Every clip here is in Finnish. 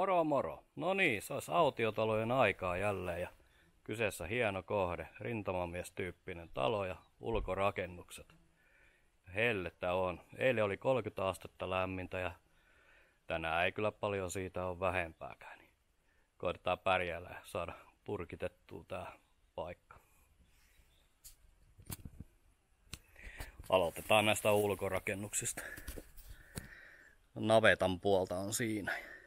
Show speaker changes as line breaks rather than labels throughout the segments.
Moro moro. No niin, se olisi autiotalojen aikaa jälleen ja kyseessä hieno kohde, rintamamiestyyppinen talo ja ulkorakennukset. Hellettä on. Eilen oli 30 astetta lämmintä ja tänään ei kyllä paljon siitä ole vähempääkään. Niin koitetaan pärjäällä ja saada purkitettua tää paikka. Aloitetaan näistä ulkorakennuksista. Navetan puolta on siinä.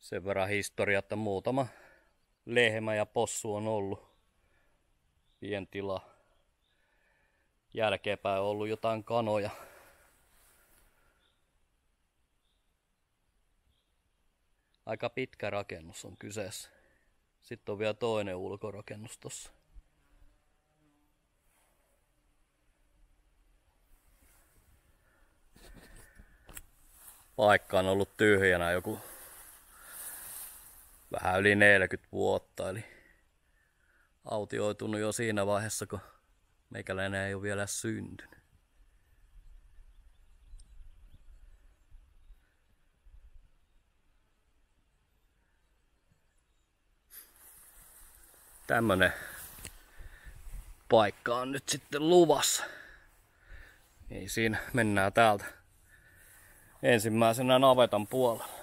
Sen verran historia, että muutama lehmä ja possu on ollut pientila. Jälkeenpäin on ollut jotain kanoja. Aika pitkä rakennus on kyseessä. Sitten on vielä toinen ulkorakennus tossa. Paikka on ollut tyhjänä joku vähän yli 40 vuotta, eli autioitunut jo siinä vaiheessa, kun meikäläinen ei ole vielä syntynyt. Tämmönen paikka on nyt sitten luvassa. Ei siinä, mennään täältä ensimmäisenä navetan puolella.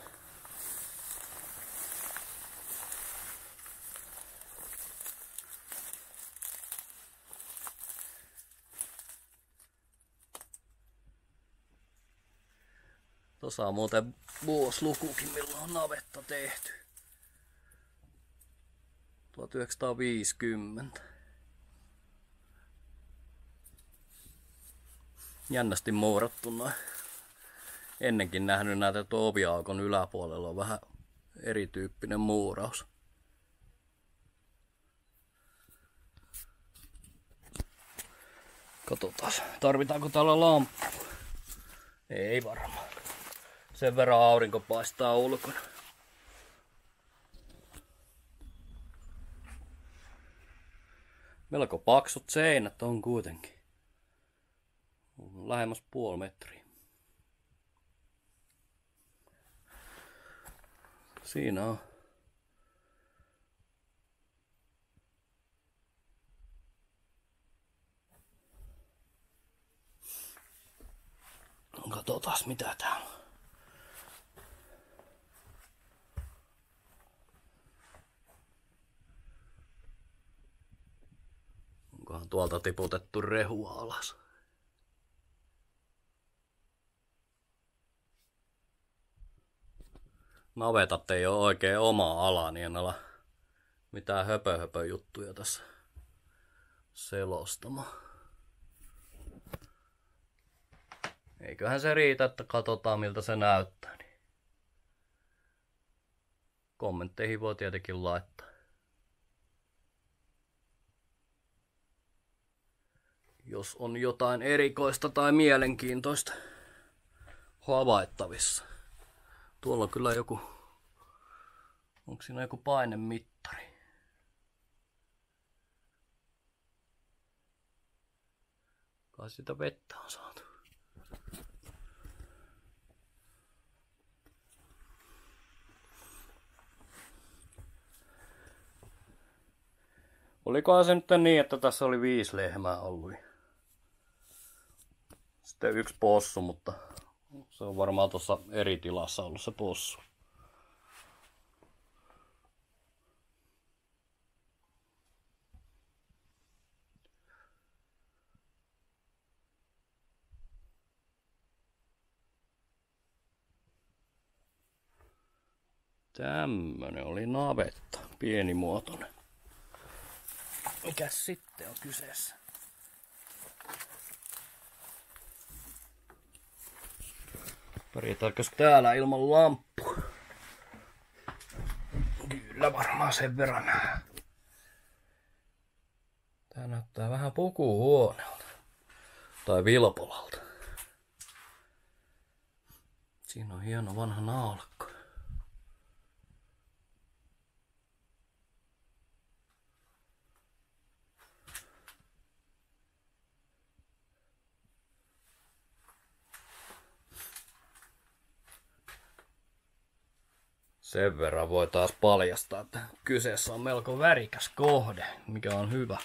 Tuossa on muuten vuosilukukin, milloin on navetta tehty. 1950. Jännästi muurattu noin. Ennenkin nähnyt näitä, että oviaukon yläpuolella on vähän erityyppinen muuraus. Katsotaan, tarvitaanko täällä lamppu. Ei varmaan. Sen verran aurinko paistaa ulkona. Melko paksut seinät on kuitenkin. Lähemmäs puoli metriä. Siinä on. Katsotaan mitä täällä on. Onkohan tuolta tiputettu rehua alas? Navetat ei ole oikein oma ala, niin en ala mitään höpö, höpö juttuja tässä selostama. Eiköhän se riitä, että katsotaan miltä se näyttää. Niin kommentteihin voi tietenkin laittaa. Jos on jotain erikoista tai mielenkiintoista havaittavissa. Tuolla on kyllä joku, onko siinä joku painemittari? Kai sitä vettä on saatu. Olikohan se nyt niin, että tässä oli viisi lehmää ollut? Sitten yksi possu, mutta se on varmaan tuossa eri tilassa ollut se possu. Tämmönen oli navetta, pienimuotoinen. Mikäs sitten on kyseessä? Pärjätäänkö täällä ilman lamppu? Kyllä varmaan sen verran. Tää näyttää vähän pukuhuoneelta. Tai Vilpolalta. Siinä on hieno vanha naalakko. Sen verran voi taas paljastaa, että kyseessä on melko värikäs kohde, mikä on hyvä.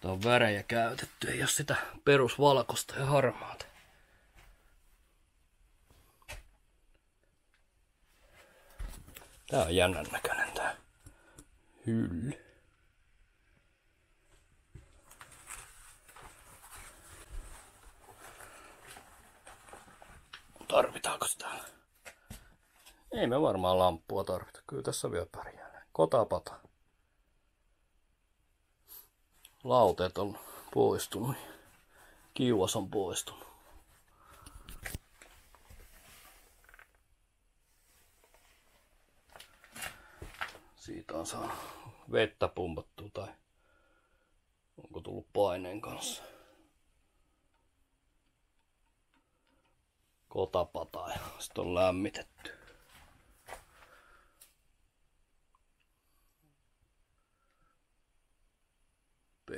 Tämä on värejä käytetty, ei ole sitä perusvalkoista ja harmaata. Tää on jännän näköinen tää hylly. Tarvitaanko sitä? Ei me varmaan lamppua tarvita. Kyllä tässä vielä pärjää. Kotapata. Lauteet on poistunut. Kiuas on poistunut. Siitä on saanut vettä pumpattua tai onko tullut paineen kanssa. Kotapata ja sitten on lämmitetty.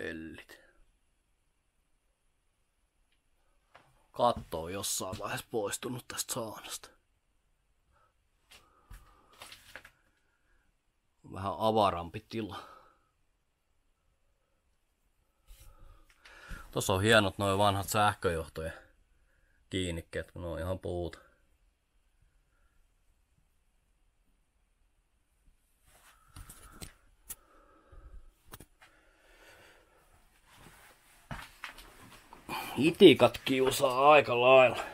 Pellit. Katto on jossain vaiheessa poistunut tästä saunasta. Vähän avarampi tila. Tuossa on hienot noin vanhat sähköjohtojen kiinnikkeet, kun ne on ihan puuta. Itikat kiusaa aika lailla.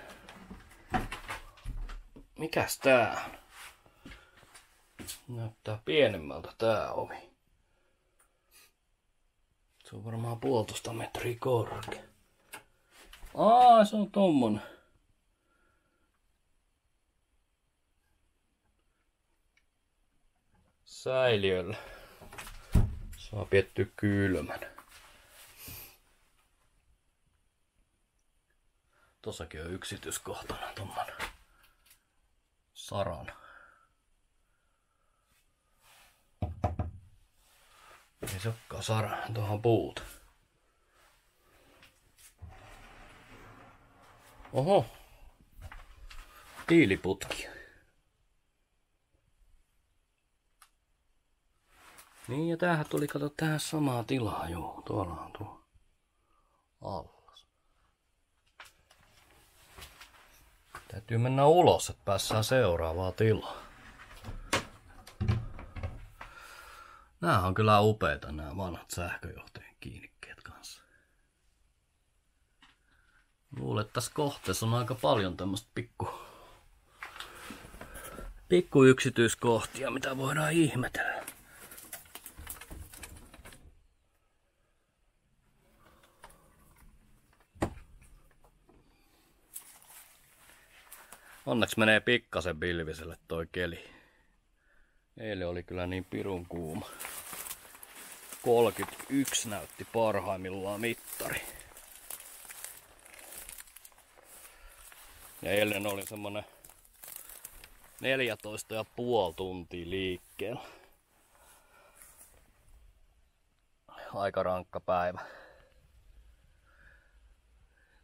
Mikäs tää on? Näyttää pienemmältä tää ovi. Se on varmaan puolitoista metriä korkea. Aa, se on tommonen. Säiliöllä. Saa pietty kylmän. Tossakin on yksityiskohtana tommonen sarana. Ei se olekaan sarana, tuohon puuta. Oho. Tiiliputki. Niin ja tämähän tuli, kato tähän samaa tilaa, joo. Tuolla on tuo allas. Täytyy mennä ulos, että päässään seuraavaa tilaa. Nämä on kyllä upeita nämä vanhat sähköjohtojen kiinnikkeet kanssa. Luulen, että tässä kohteessa on aika paljon tämmöistä pikku, pikku yksityiskohtia, mitä voidaan ihmetellä. Onneksi menee pikkasen pilviselle toi keli. Eilen oli kyllä niin pirun kuuma. 31 näytti parhaimmillaan mittari. Ja eilen oli semmonen 14 ja puoli tuntia liikkeellä. Aika rankka päivä.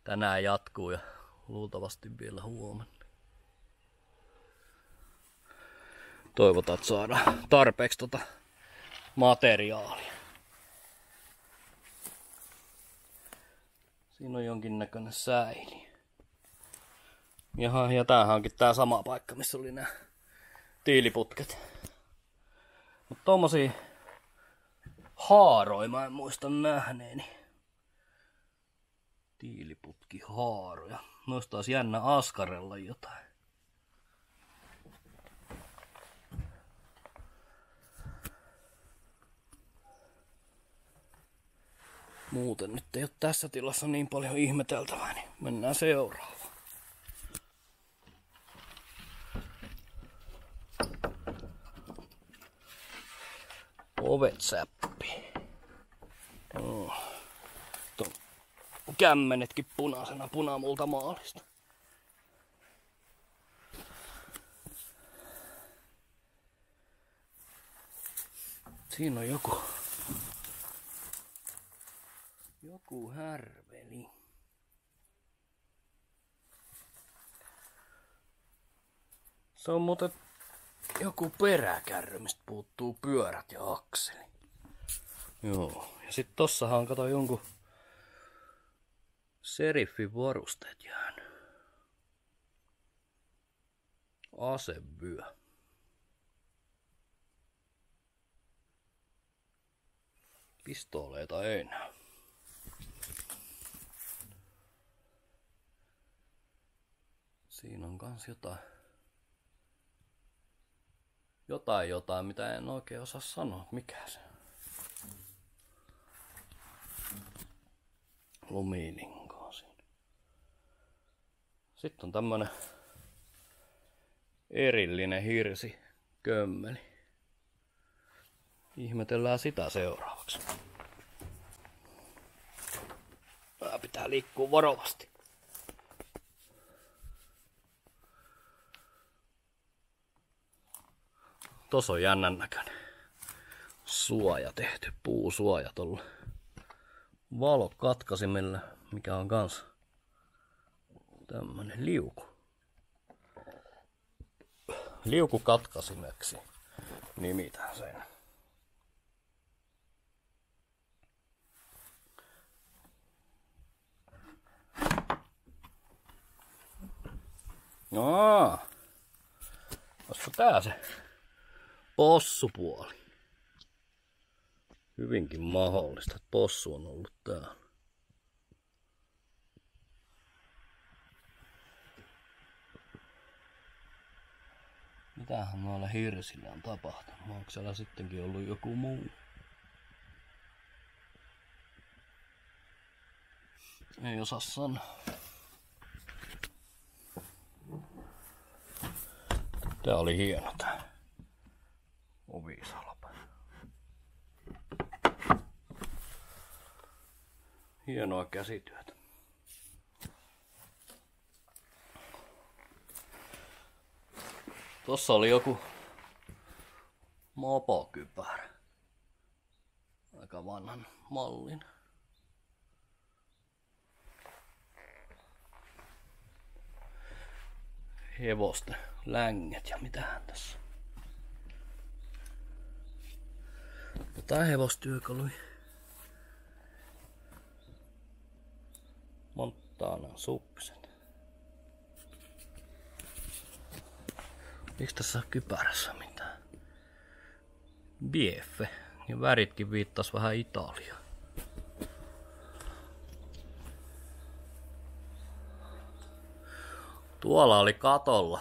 Tänään jatkuu ja luultavasti vielä huomenna. Toivotaan, että saadaan tarpeeksi tota materiaalia. Siinä on jonkinnäköinen säili. Jaha, ja tämähän onkin tää sama paikka, missä oli nämä tiiliputket. Mutta tommosia haaroja mä en muista nähneeni. Tiiliputki haaroja. Noista olisi jännä askarella jotain. Muuten nyt ei ole tässä tilassa niin paljon ihmeteltävää, niin mennään seuraavaan. Ovet säppi. Oh. kämmenetkin punaisena punamulta maalista. Siinä on joku joku härveli. Se on muuten joku peräkärry, mistä puuttuu pyörät ja akseli. Joo. Ja sit tossahan kato jonkun seriffin varusteet jäänyt. Asevyö. Pistooleita ei näy. Siinä on kans jotain. Jotain jotain, mitä en oikein osaa sanoa. Mikä se Lumiininkaa siinä. Sitten on tämmönen erillinen hirsi kömmeli. Ihmetellään sitä seuraavaksi. Tää pitää liikkua varovasti. Tuossa on jännän näköinen. Suoja tehty, puusuoja tuolla. Valokatkasimella, mikä on kans tämmönen liuku. Liuku katkasimeksi. Nimitään sen. No, olisiko tää se possupuoli. Hyvinkin mahdollista, että possu on ollut täällä. Mitähän noilla hirsillä on tapahtunut? Onko siellä sittenkin ollut joku muu? Ei osaa sanoa. Tää oli hieno tää ovisalpa. Hienoa käsityötä. Tossa oli joku mopokypärä. Aika vanhan mallin. Hevosten länget ja mitähän tässä. Jotain hevostyökaluja. Montana sukset. Miksi tässä kypärässä mitään? Bieffe. Ja väritkin viittas vähän Italiaan. Tuolla oli katolla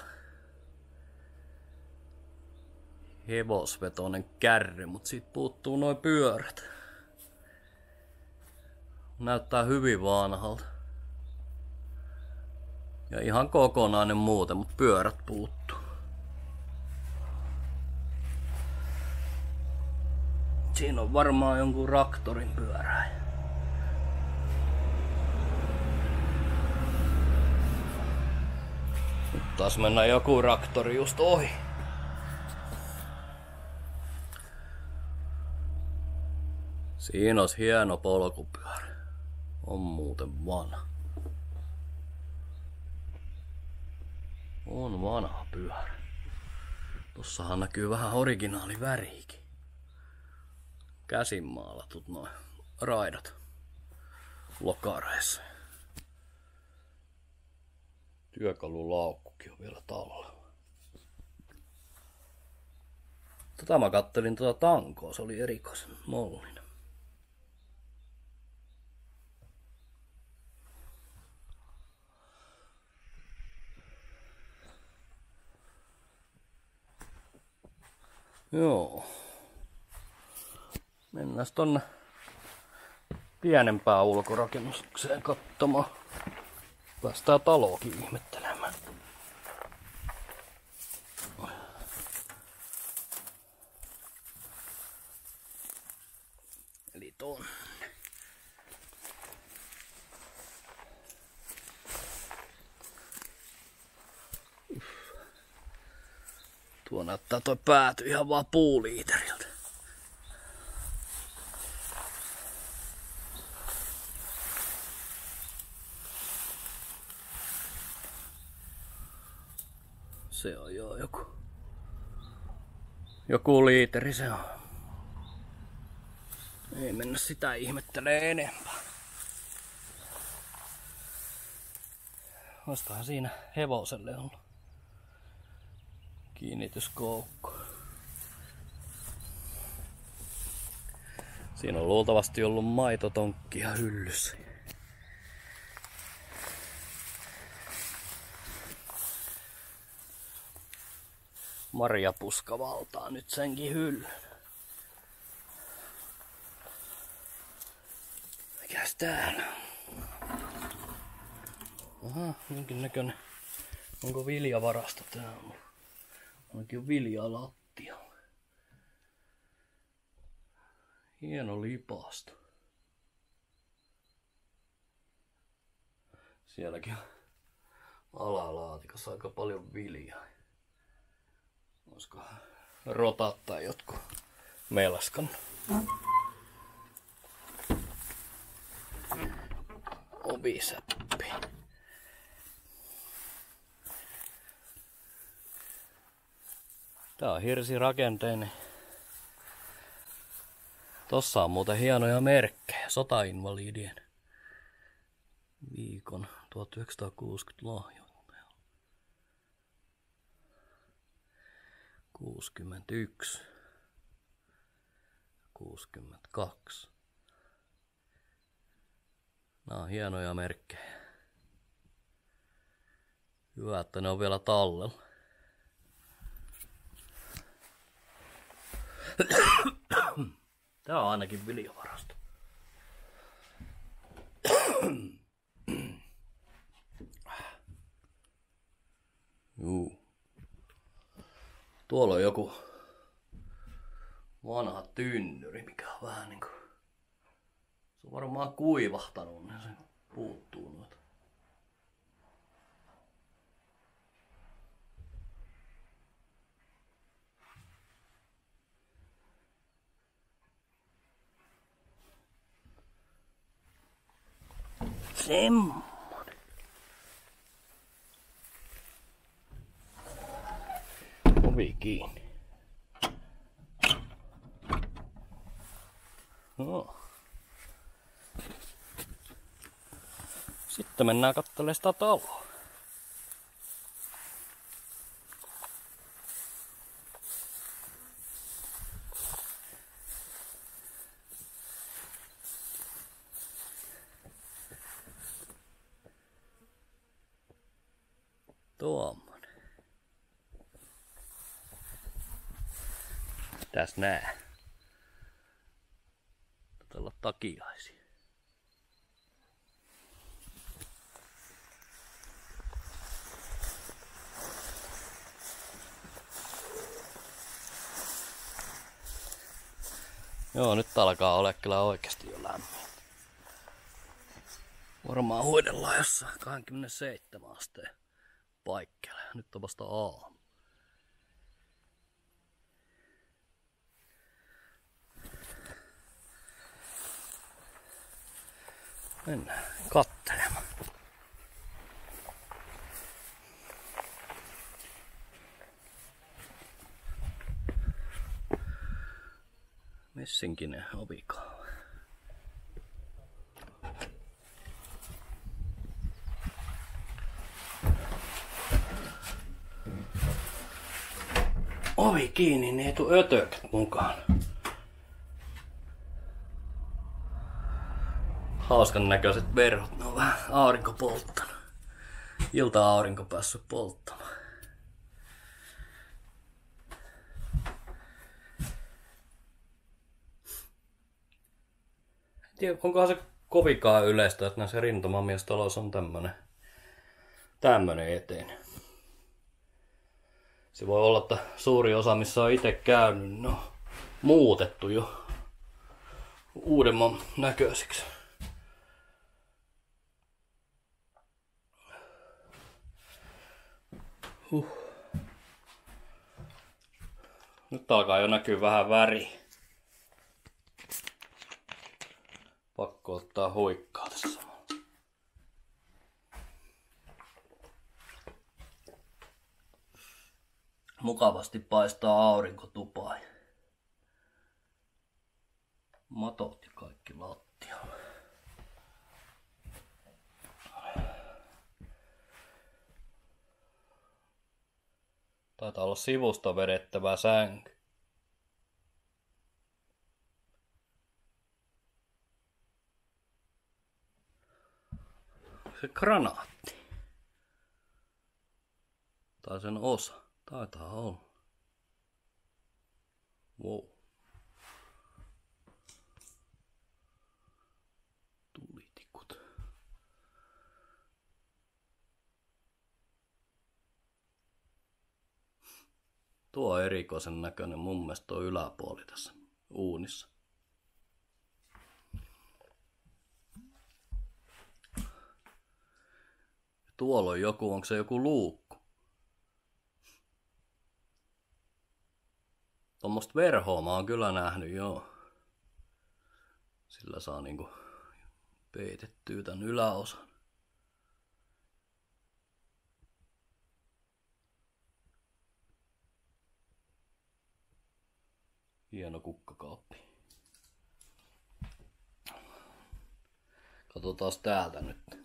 hevosvetoinen kärry, mutta siitä puuttuu noin pyörät. Näyttää hyvin vanhalta. Ja ihan kokonainen muuten, mutta pyörät puuttuu. Siinä on varmaan jonkun raktorin pyörä. Nyt taas mennään joku raktori just ohi. Siinä olisi hieno polkupyörä. On muuten vanha. On vanha pyörä. Tossahan näkyy vähän originaali väriikin. Käsin maalatut noin raidat lokareissa. Työkalulaukkukin on vielä tallella. Tota mä kattelin tuota tankoa, se oli erikoisen mollinen. Joo. Mennään tonne pienempään ulkorakennukseen katsomaan. Päästään taloakin ihmettelemään. Eli tonne. Tuo näyttää toi pääty ihan vaan puuliiteriltä. Se on jo joku Joku liiteri se on. Ei mennä sitä ihmettelee enempää. Olisikohan siinä hevoselle ollut kiinnityskoukku. Siinä on luultavasti ollut maitotonkkia hyllyssä. Marjapuska valtaa nyt senkin hyllyn. Mikäs täällä Aha, jonkin näköinen. Onko viljavarasto täällä? Onkin viljaa lattia. Hieno lipasto. Sielläkin alalaatikossa aika paljon viljaa. Olisiko rotat tai jotkut melaskan. Ovisäppi. Tää on hirsi rakenteinen. Tossa on muuten hienoja merkkejä sotainvalidien viikon 1960 lahjoja. 61, 62. Nämä on hienoja merkkejä. Hyvä, että ne on vielä tallella. Tää on ainakin viljavarasto. Juu. Tuolla on joku vanha tynnyri, mikä on vähän niinku... Se on varmaan kuivahtanut, niin se puuttuu noita. Semmonen. Ovi kiinni. No. Sitten mennään katselemaan sitä taloa. Tuommoinen. Tässä nää. Tätä olla takiaisia. Joo, nyt alkaa olla kyllä oikeasti jo lämmin. Varmaan huidellaan jossain 27 asteen paikkeelle. Nyt on vasta aamu. Mennään kattelemaan. Messinkinen ovikaa. Ovi kiinni, niin ei tuu ötökät mukaan. Hauskan näköiset verhot, ne on vähän aurinko polttanut. Ilta-aurinko päässyt polttamaan. En tiedä, onkohan se kovikaan yleistä, että näissä rintamamiestaloissa on tämmönen, tämmönen eteen. Se voi olla, että suuri osa, missä on itse käynyt, on muutettu jo uudemman näköisiksi. Huh. Nyt alkaa jo näkyä vähän väri. Pakko ottaa huikkaa tässä. Mukavasti paistaa aurinko tupaa. Matot ja kaikki lattialla. Taitaa olla sivusta vedettävä sänky. Se granaatti. Tai sen osa. Taitaa olla. Wow. Tulitikut. Tuo on erikoisen näköinen mun mielestä tuo yläpuoli tässä uunissa. Tuolla on joku, onko se joku luukku? Tuommoista verhoa mä oon kyllä nähnyt, joo. Sillä saa niinku peitettyä tän yläosan. Hieno kukkakaappi. Katsotaan täältä nyt.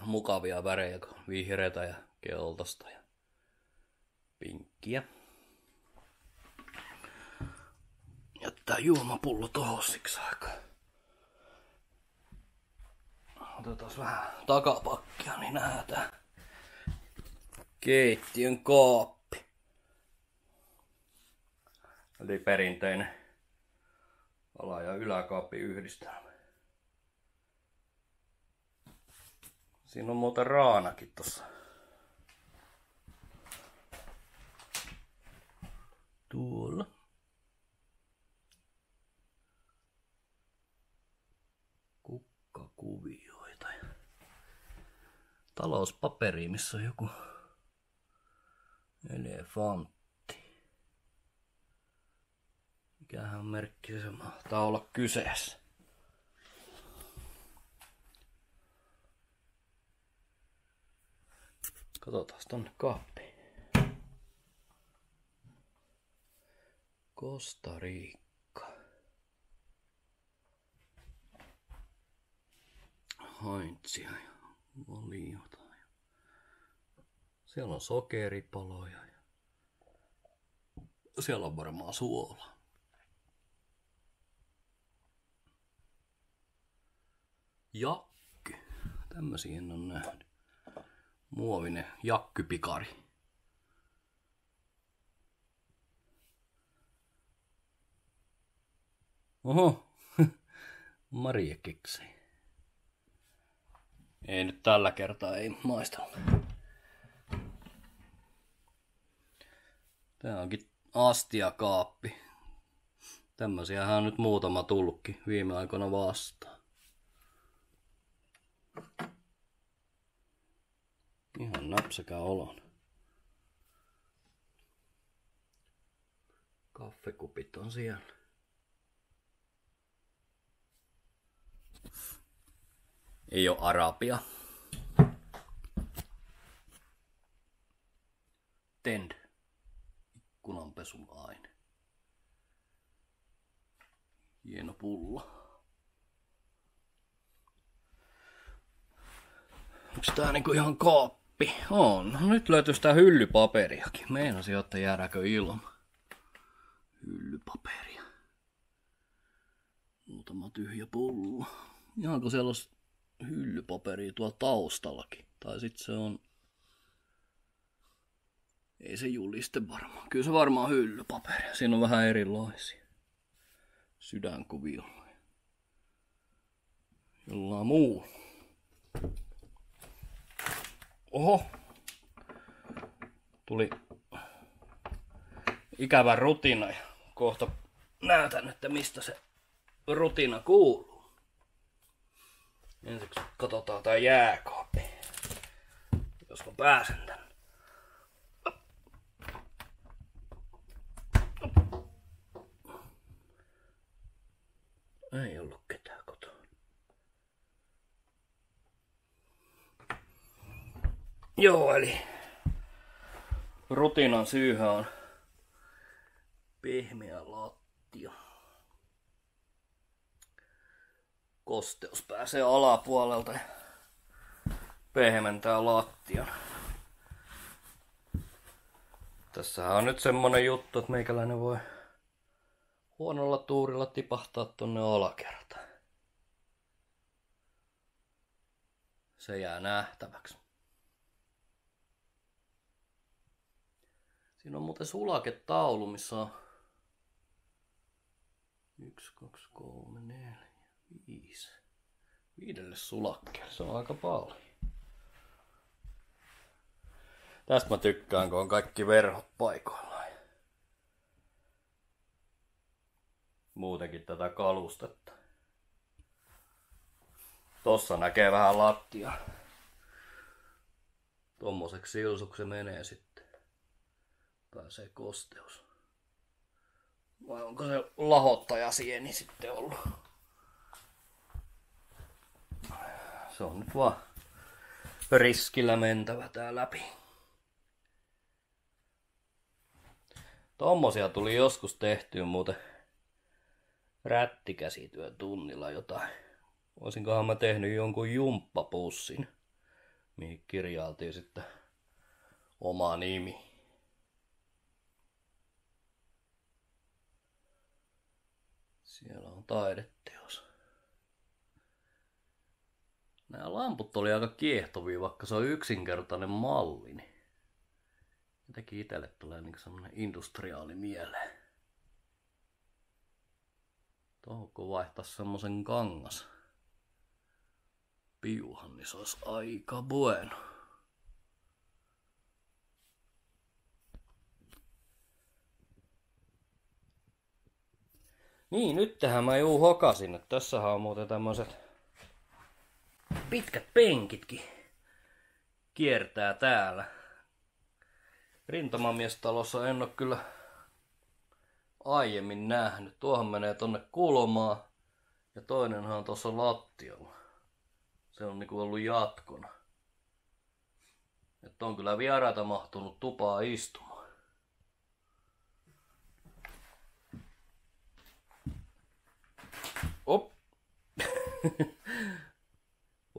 Mukavia värejä, vihreätä ja keltaista ja pinkkiä. Jättää juomapullo tohon siksi aikaa. Otetaan vähän takapakkia, niin nähdään keittiön kaappi. Eli perinteinen ala- ja yläkaappi yhdistelmä. Siinä on muuten raanakin tossa. Tuolla. Kukkakuvioita. Talouspaperi, missä on joku elefantti. Mikähän merkki se mahtaa olla kyseessä? Katsotaan tonne kaappiin. Costa Rica. Haintsia ja oliota. Siellä on sokeripaloja ja siellä on varmaan suola. Jakky. Tämmöisiä en ole nähnyt muovinen jakkypikari. Oho, Marie keksi. Ei nyt tällä kertaa, ei maista. Tää onkin astiakaappi. Tämmösiähän on nyt muutama tullutkin viime aikoina vastaan. Ihan napsakaa olon. Kaffekupit on siellä. Ei ole arabia. Tend. Ikkunanpesuaine. Hieno pullo. Onks tää niinku ihan kaappi? Nappi. On. No, nyt löytyy sitä hyllypaperiakin. Meinasin, että jäädääkö ilma. Hyllypaperia. Muutama tyhjä pullo. Ihanko siellä olisi hyllypaperia tuolla taustallakin? Tai sitten se on... Ei se juliste varmaan. Kyllä se varmaan hyllypaperia. Siinä on vähän erilaisia. Sydänkuvio. Jollain muu. Oho. Tuli ikävä rutina ja kohta näytän, että mistä se rutina kuuluu. Ensiksi katsotaan tää jääkaappi. Jos mä pääsen tänne. Ei ollut Joo, eli rutinan syyhän on pehmeä lattia. Kosteus pääsee alapuolelta ja pehmentää lattian. Tässähän on nyt semmonen juttu, että meikäläinen voi huonolla tuurilla tipahtaa tonne alakertaan. Se jää nähtäväksi. Siinä on muuten sulaketaulu, missä on 1, 2, 3, 4, 5. Viidelle sulakkeelle, se on aika paljon. Tästä mä tykkään, kun on kaikki verhot paikoillaan. Muutenkin tätä kalustetta. Tossa näkee vähän lattia. Tommoseksi silsuksi se menee sitten. Pääsee kosteus. Vai onko se lahottaja sieni sitten ollut? Se on nyt vaan riskillä mentävä tää läpi. Tommosia tuli joskus tehtyä muuten rättikäsityön tunnilla jotain. Olisinkohan mä tehnyt jonkun jumppapussin, mihin kirjaaltiin sitten oma nimi. Siellä on taideteos. Nämä lamput oli aika kiehtovia, vaikka se on yksinkertainen malli. Niin jotenkin itselle tulee niin semmoinen industriaali mieleen. Tuohon kun vaihtaisi semmoisen kangas piuhan, niin se olisi aika bueno. Niin, nyt tähän mä juu hokasin, että tässähän on muuten tämmöiset pitkät penkitkin kiertää täällä. Rintamamiestalossa en ole kyllä aiemmin nähnyt. Tuohon menee tonne kulmaan ja toinenhan on tuossa lattialla. Se on niinku ollut jatkona. Että on kyllä vieraita mahtunut tupaa istumaan.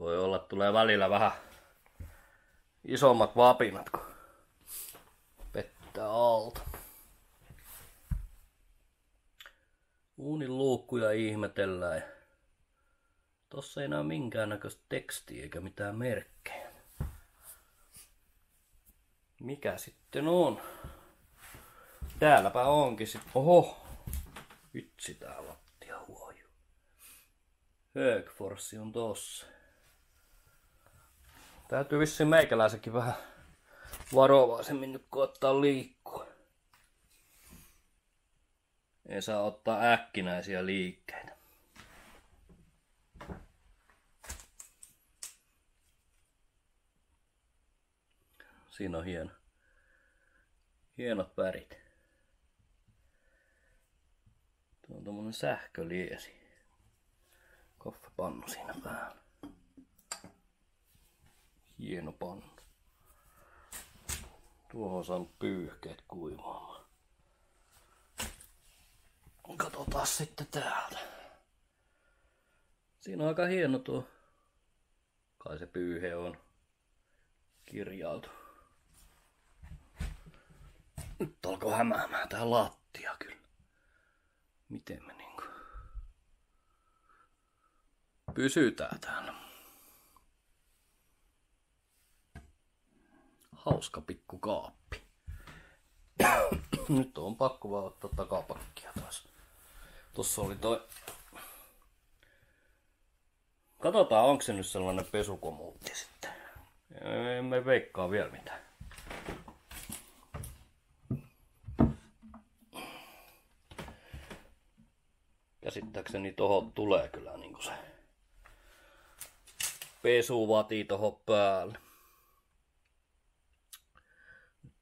Voi olla, tulee välillä vähän isommat vapinat, kun pettää alta. Uunin luukkuja ihmetellään ja tossa ei näy minkäännäköistä tekstiä eikä mitään merkkejä. Mikä sitten on? Täälläpä onkin sit. Oho! Vitsi tää lattia huoju. Högforsi on tossa. Täytyy vissiin meikäläisenkin vähän varovaisemmin nyt koottaa liikkua. Ei saa ottaa äkkinäisiä liikkeitä. Siinä on hieno. Hienot värit. Tuo on tommonen sähköliesi. Koffepannu siinä päällä. Hieno pannu. Tuohon on pyyhkeet kuivaamaan. Katsotaan sitten täältä. Siinä on aika hieno tuo. Kai se pyyhe on kirjautu. Nyt alkoi hämäämään tää lattia kyllä. Miten me niinku... Pysytään täällä. Hauska pikku kaappi. Nyt on pakko vaan ottaa takapakkia taas. Tossa oli toi... Katsotaan, onko se nyt sellainen pesukomultti sitten. Emme veikkaa vielä mitään. Käsittääkseni toho tulee kyllä niinku se pesuvati tohon päälle.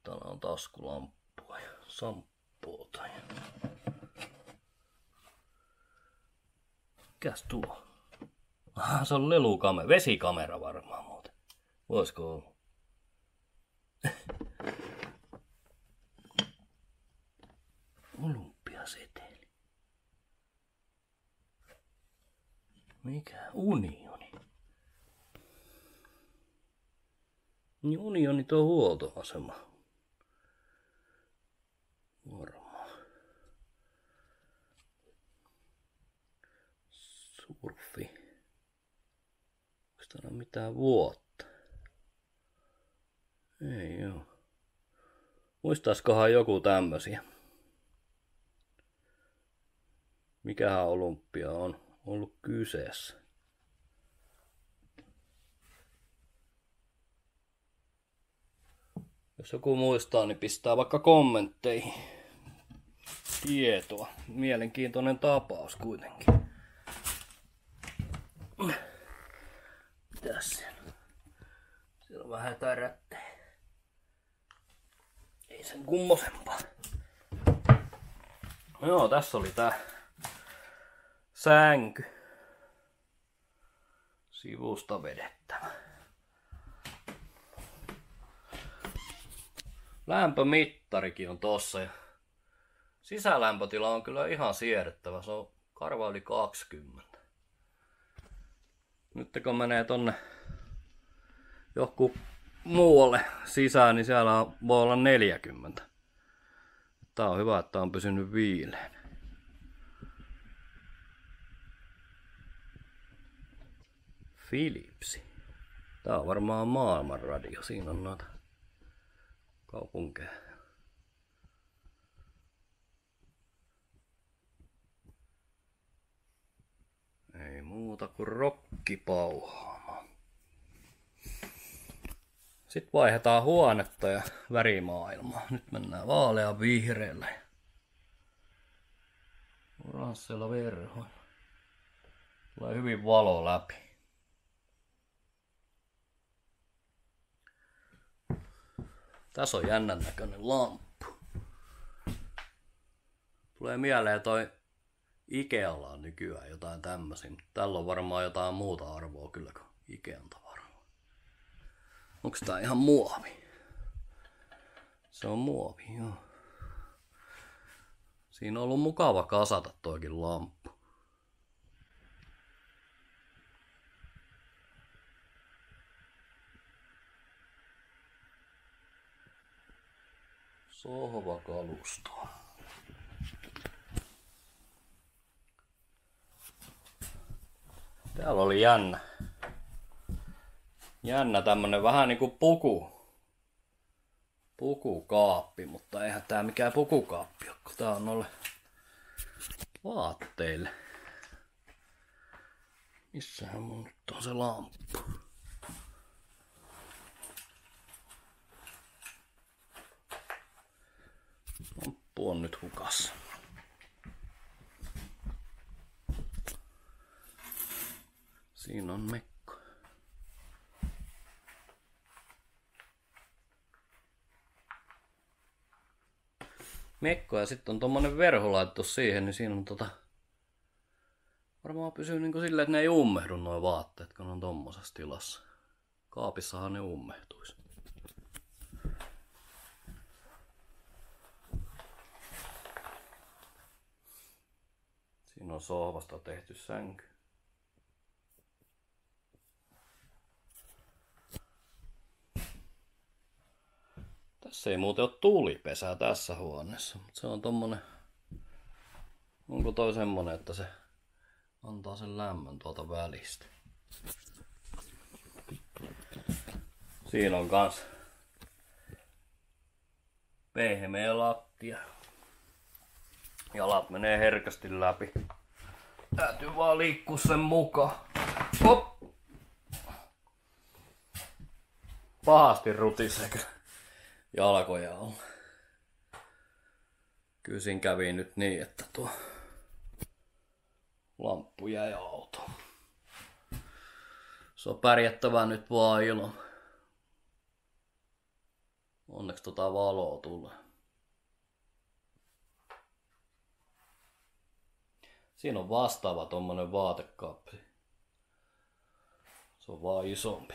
Täällä on taskulamppua ja samppuota. Mikäs tuo? Ah, se on lelukamera, vesikamera varmaan muuten. Voisiko olla? Olympiaseteli. Mikä? Uni. Niin unioni tuo huoltoasema. Varmaan. Surfi. Onko täällä mitään vuotta? Ei joo. Muistaiskohan joku tämmösiä? Mikähän olympia on ollut kyseessä? Jos joku muistaa, niin pistää vaikka kommentteihin tietoa. Mielenkiintoinen tapaus kuitenkin. Mitäs siellä? Siellä on vähän tärättejä. Ei sen kummosempaa. Joo, tässä oli tää sänky. Sivusta vedettävä. Lämpömittarikin on tossa ja sisälämpötila on kyllä ihan siedettävä. Se on karva yli 20. Nyt kun menee tonne joku muualle sisään, niin siellä voi olla 40. Tää on hyvä, että on pysynyt viileen. Philipsi. Tää on varmaan maailmanradio. Siinä on noita kaupunkeja. Ei muuta kuin rokkipauhaamaan. Sitten vaihdetaan huonetta ja värimaailmaa. Nyt mennään vaalean vihreällä. Oranssilla verhoilla. Tulee hyvin valo läpi. Tässä on jännän näköinen lamppu. Tulee mieleen toi Ikealla on nykyään jotain tämmöisiä, tällä on varmaan jotain muuta arvoa kyllä kuin Ikean tavaraa. Onks tää ihan muovi? Se on muovi, joo. Siinä on ollut mukava kasata toikin lamppu. Sohvakalustoa. Täällä oli jännä. Jännä tämmönen vähän niinku puku. Pukukaappi, mutta eihän tää mikään pukukaappi ole, kun tää on noille vaatteille. Missähän mun nyt on se lamppu? Lamppu on nyt hukassa. Siinä on mekko. Mekko ja sitten on tommonen verho laittu siihen, niin siinä on tota... Varmaan pysyy niinku silleen, että ne ei ummehdu noin vaatteet, kun on tommosessa tilassa. Kaapissahan ne ummehtuisi. Siinä on sohvasta tehty sänky. Tässä ei muuten ole tuulipesää tässä huoneessa, mutta se on tommonen... Onko toi semmonen, että se antaa sen lämmön tuolta välistä? Siinä on kans pehmeä lattia. Jalat menee herkästi läpi. Täytyy vaan liikkua sen mukaan. Hop! Pahasti rutisekö jalkoja on. Kyllä siinä kävi nyt niin, että tuo lamppu jäi autoon. Se on pärjättävä nyt vaan ilman. Onneksi tota valoa tulee. Siinä on vastaava tommonen vaatekaappi. Se on vaan isompi.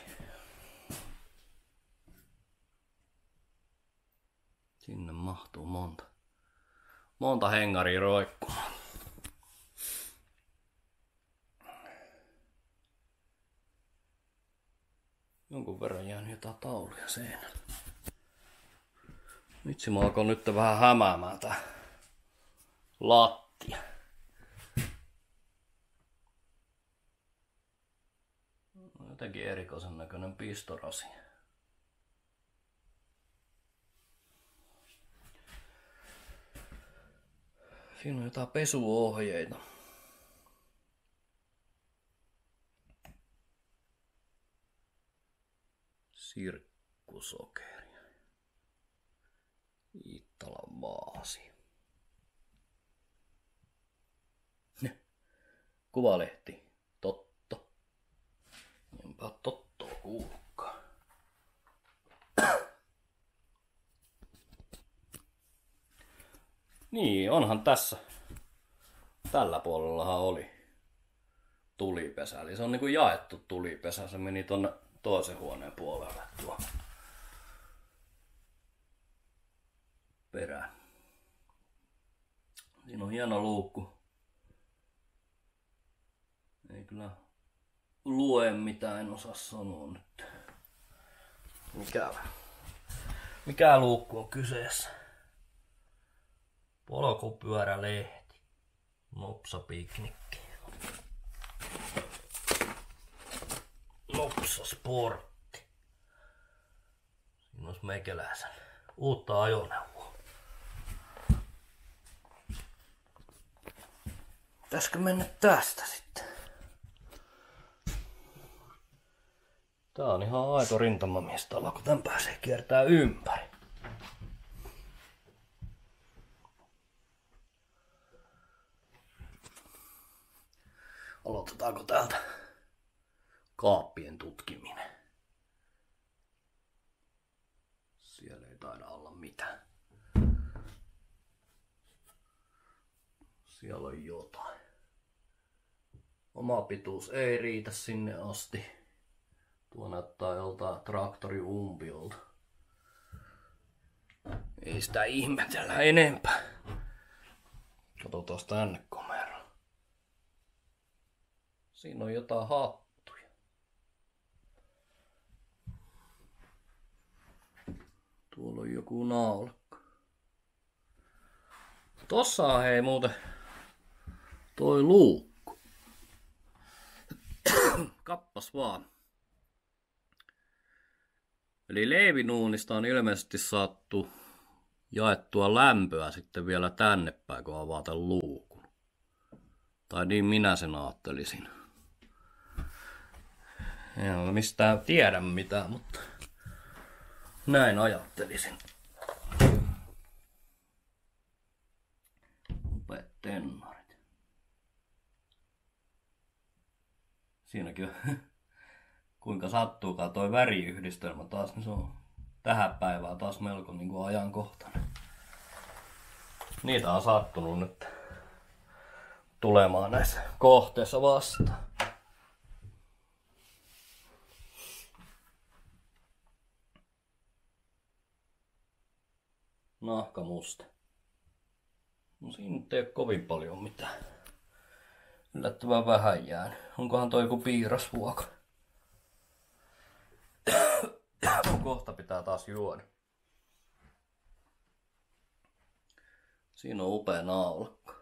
Sinne mahtuu monta. Monta hengaria roikkumaan. Jonkun verran jään jotain taulia seinällä. Vitsi, mä alkoin nyt vähän hämäämään tää lattia. Jotenkin erikoisen näköinen pistorasi. Siinä on jotain pesuohjeita. Sirkkusokeri. Iittalan vaasi. Kuvalehti. Enpä tottoa kuullutkaan. Niin, onhan tässä. Tällä puolellahan oli tulipesä. Eli se on niinku jaettu tulipesä. Se meni tonne toisen huoneen puolelle tuo perään. Siinä on hieno luukku. Ei kyllä lue mitään, en osaa sanoa nyt. Mikä, mikä luukku on kyseessä? Polkupyörälehti. Nopsa piknikki. Nopsa sportti. Siinä olisi meikäläisen uutta ajoneuvoa. Pitäisikö mennä tästä sitten? Tää on ihan aito rintamamiestalo, kun tän pääsee kiertää ympäri. Aloitetaanko täältä kaappien tutkiminen? Siellä ei taida olla mitään. Siellä on jotain. Oma pituus ei riitä sinne asti. Tuo näyttää joltain traktori umpiolta. Ei sitä ihmetellä enempää. Katsotaan tänne komero. Siinä on jotain hattuja. Tuolla on joku naulakko. Tossa on hei muuten toi luukku. Kappas vaan. Eli leivinuunista on ilmeisesti saattu jaettua lämpöä sitten vielä tänne päin, kun avata luukun. Tai niin minä sen ajattelisin. En ole mistään tiedä mitään, mutta näin ajattelisin. Upeat tennarit. Siinäkin on kuinka sattuukaan toi väriyhdistelmä taas, niin se on tähän päivään taas melko niin kuin ajankohtainen. Niitä on sattunut nyt tulemaan näissä kohteissa vastaan. Nahka musta. No siinä nyt ei ole kovin paljon mitään. Yllättävän vähän jäänyt. Onkohan toi joku piirasvuoka? Kohta pitää taas juoda. Siinä on upea naulakko.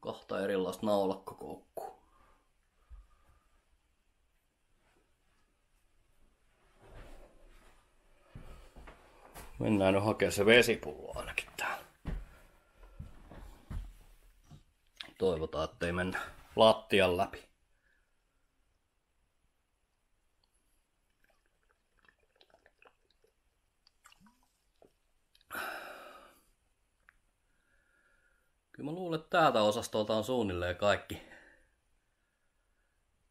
Kahta erilaista naulakkokoukkua. Mennään nyt hakemaan se vesipullo ainakin täällä. Toivotaan, ettei mennä lattian läpi. Kyllä mä luulen, että täältä osastolta on suunnilleen kaikki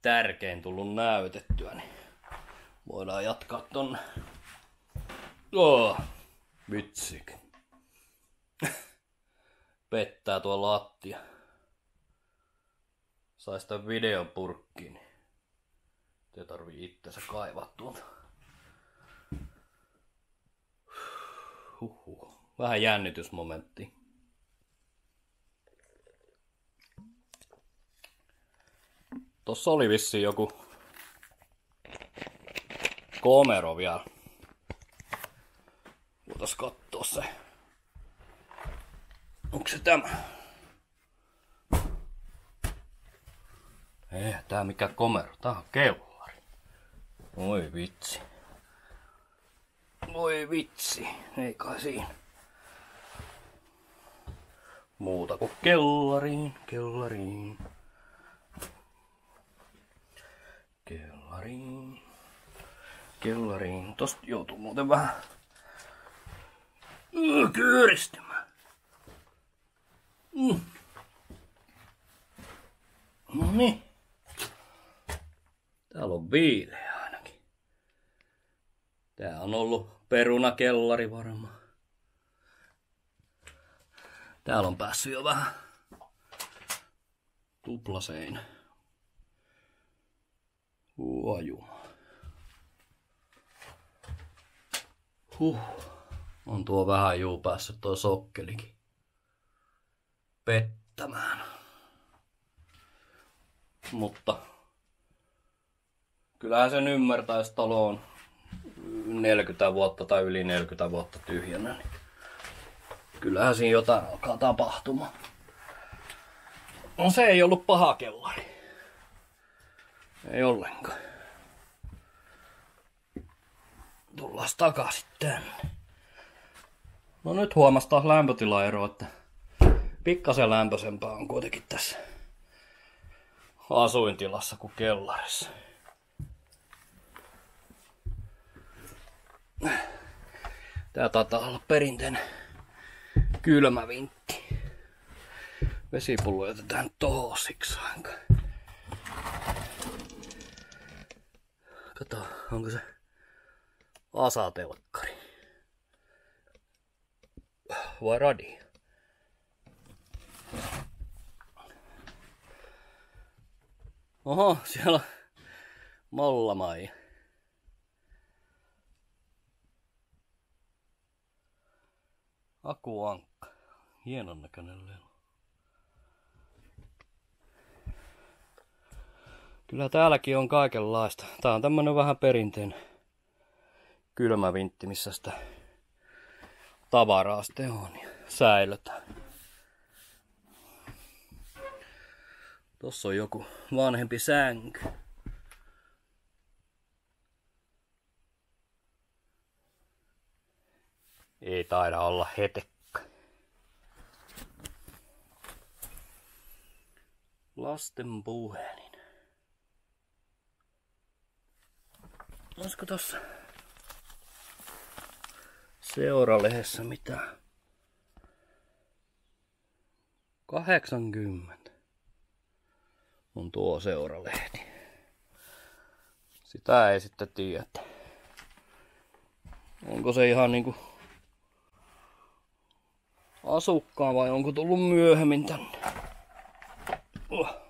tärkein tullut näytettyä, niin voidaan jatkaa tonne. Oh, vitsik. Pettää tuo lattia. Sai sitä videon purkkiin, niin te tarvii itsensä kaivaa tuolta. Huhhuh. Vähän jännitysmomentti. Tossa oli vissi joku komero vielä. Voitais katsoa se. Onko se tämä? Ei, tää mikä komero. Tää on kellari. Oi vitsi. Voi vitsi. Ei kai siinä. Muuta kuin kellariin, kellariin. Kellariin. Kellariin. Tosta joutuu muuten vähän kyyristymään. Mm. No niin. Täällä on viileä ainakin. Tää on ollut perunakellari varmaan. Täällä on päässyt jo vähän tuplaseinä. Uajuma. Huh. On tuo vähän juu päässyt tuo sokkelikin pettämään. Mutta kyllähän sen ymmärtää, jos talo on 40 vuotta tai yli 40 vuotta tyhjänä. Niin kyllähän siinä jotain alkaa tapahtumaan. No se ei ollut paha kellari. Ei ollenkaan. Tullaan takaisin tänne. No nyt huomas taas lämpötilaero, että pikkasen lämpöisempää on kuitenkin tässä asuintilassa kuin kellarissa. Tää taitaa olla perinteinen kylmävintti. Vesipullo jätetään toosiksi aika. Kato, onko se asatelkkari? Vai radio? Oho, siellä on mollamai. Akuankka. Hienon näköinen lelu. Kyllä täälläkin on kaikenlaista. Tää on tämmönen vähän perinteinen kylmävintti, missä sitä tavaraa sitten on ja säilötään. Tossa on joku vanhempi sänky. Ei taida olla hetekka. Lasten puhelin. Olisiko tossa seuralehdessä mitään? 80 on tuo seuralehti. Sitä ei sitten tiedä, onko se ihan niinku asukkaan vai onko tullut myöhemmin tänne. Uh.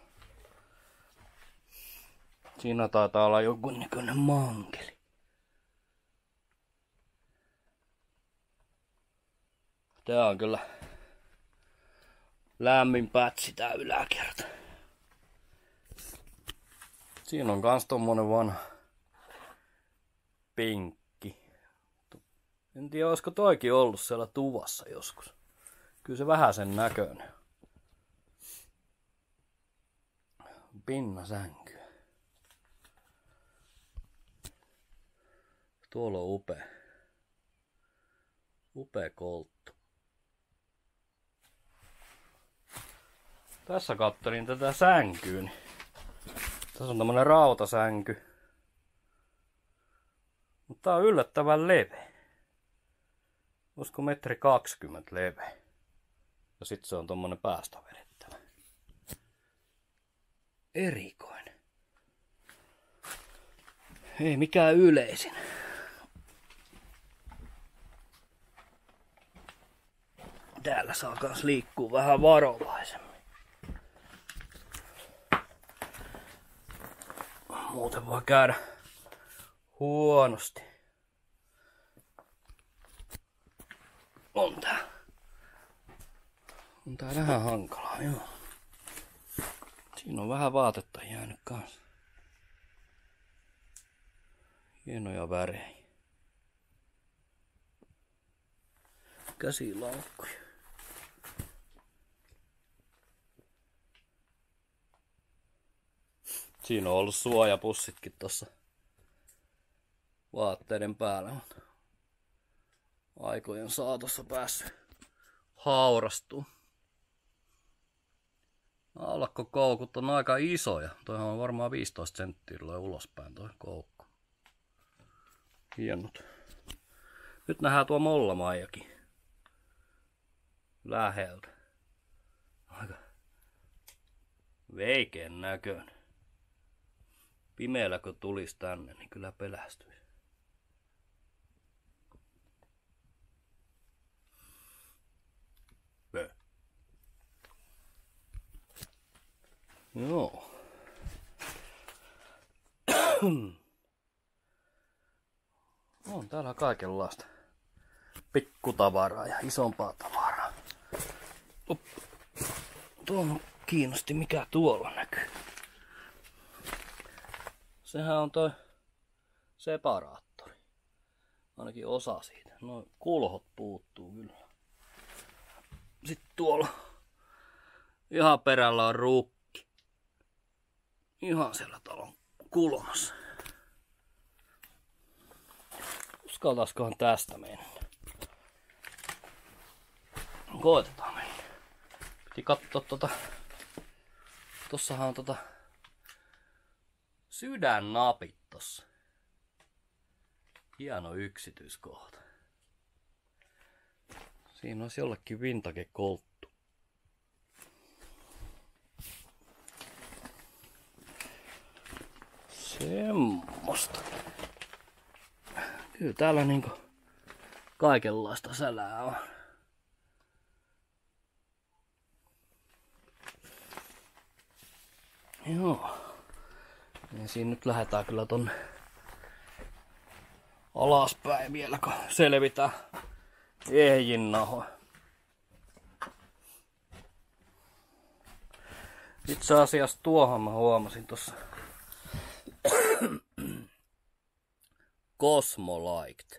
Siinä taitaa olla joku näköinen mankeli. Tää on kyllä lämmin pätsi tää yläkerta. Siinä on kans tommonen vanha pinkki. En tiedä, olisiko toikin ollut siellä tuvassa joskus. Kyllä se vähän sen näköinen. Pinnasänky. Tuolla on upea. Upea kolttu. Tässä kattelin tätä sänkyä. Niin tässä on tämmönen rautasänky. Mutta on yllättävän leveä. Olisiko metri 20 leveä. Ja sit se on tommonen päästä vedettävä. Erikoinen. Ei mikään yleisin. Täällä saa kans liikkua vähän varovaisemmin. Muuten voi käydä huonosti. On tää. On tää vähän hankalaa, joo. Siinä on vähän vaatetta jäänyt kanssa. Hienoja värejä. Käsilaukkuja. Siinä on ollut suojapussitkin tossa vaatteiden päällä, mutta aikojen saatossa päässyt haurastuu. Alkkokoukut on aika isoja. Toihan on varmaan 15 senttiä ulospäin toi koukku. Hienot. Nyt nähdään tuo mollamaijakin. Läheltä. Aika veikeän näköinen. Pimeällä kun tulisi tänne, niin kyllä pelästyisi. Joo. on täällä kaikenlaista pikkutavaraa ja isompaa tavaraa. Tuo kiinnosti mikä tuolla näkyy. Sehän on toi separaattori. Ainakin osa siitä. No kulhot puuttuu kyllä. Sitten tuolla ihan perällä on rukki. Ihan siellä talon kulmassa. Uskaltaiskohan tästä mennä? Koitetaan mennä. Piti katsoa tota... Tossahan on tota... Sydännapit tossa. Hieno yksityiskohta. Siinä olisi jollekin vintage kolttu. Semmosta. Kyllä täällä niinku kaikenlaista sälää on. Joo. Ja siinä nyt lähdetään kyllä ton alaspäin vielä, kun selvitään ehjin naho. Itse asiassa tuohon mä huomasin tossa Cosmolight.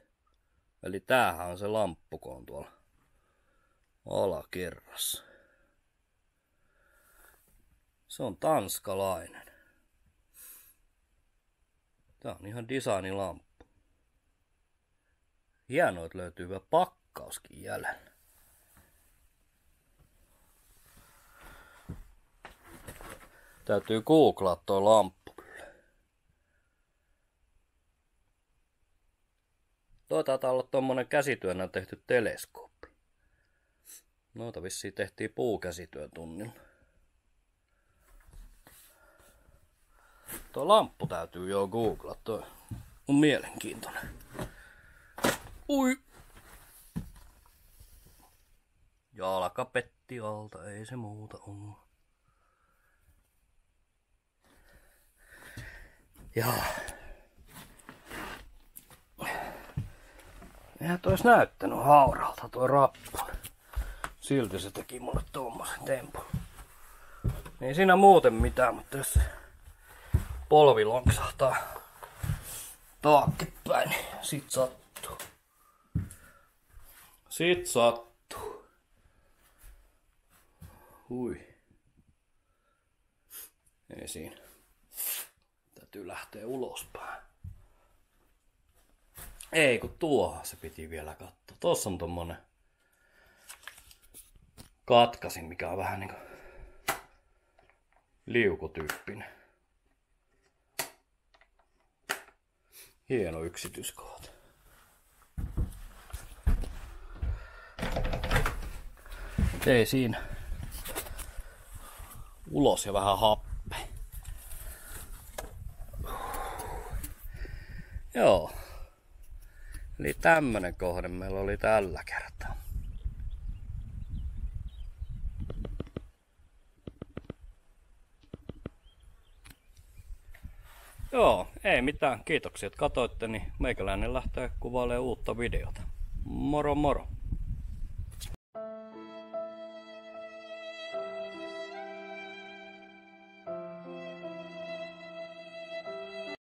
Eli tämähän on se lamppu, kun on tuolla alakerrassa. Se on tanskalainen. Tää on ihan designilamppu. Hienoa, että löytyy vielä pakkauskin jäljellä. Täytyy googlaa toi lamppu kyllä. Toi taitaa olla tommonen käsityönä tehty teleskooppi. Noita vissiin tehtiin puukäsityötunnilla. Tuo lamppu täytyy jo googlaa, tuo on mielenkiintoinen. Ui! Jalkapetti alta, ei se muuta ole. Ja. Eihän tois näyttänyt hauralta tuo rappu. Silti se teki mulle tuommoisen tempun. Ei siinä muuten mitään, mutta jos polvi lonksahtaa taakkepäin, sit sattuu. Sit sattuu. Hui. Ei siinä. Täytyy lähteä ulospäin. Ei kun tuohon se piti vielä katsoa. Tossa on tommonen katkasin, mikä on vähän niinku liukutyyppinen. Hieno yksityiskohta. Ei siinä. Ulos ja vähän happe. Joo. Eli tämmönen kohde meillä oli tällä kertaa. Joo, ei mitään. Kiitoksia, että katoitte, niin meikäläinen lähtee kuvailemaan uutta videota. Moro moro!